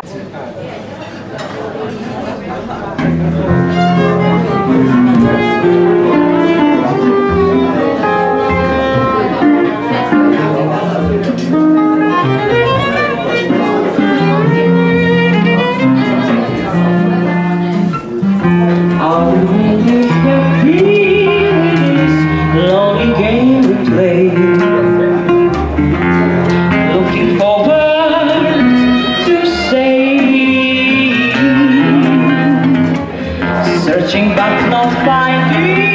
Thank you. Searching but not finding.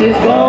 is gone.